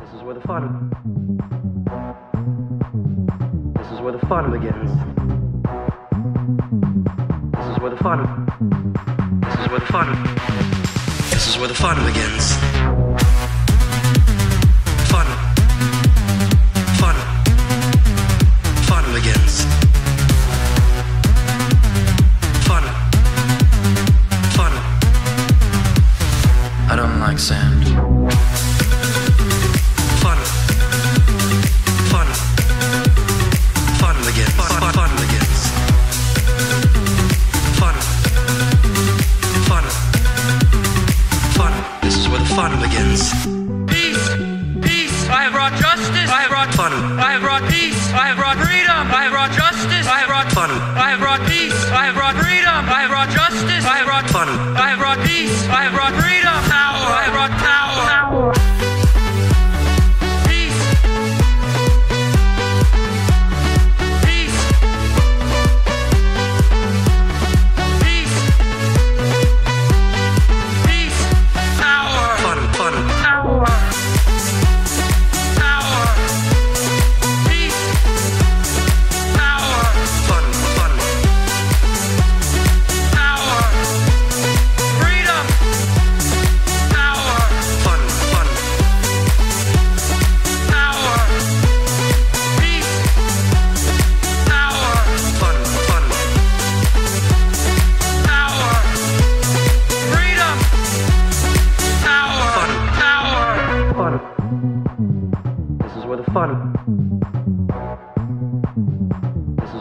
This is where the fun. This is where the fun begins. This is where the fun. This is where the fun. This is where the fun begins.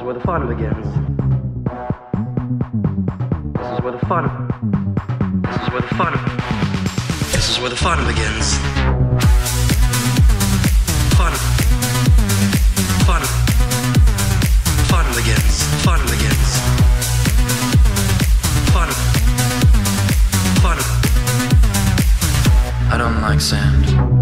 where the fun begins. This is where the fun. This is where the fun. This is where the fun begins. Fun. Fun. Fun begins. Fun begins. Fun. Fun. I don't like sand.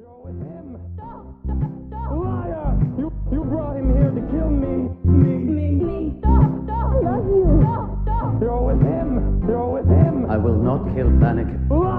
You're with him. Liar! You you brought him here to kill me. Me. Me. Stop. Stop. I love you. Stop. Stop. You're with him. You're with him. I will not kill. Liar!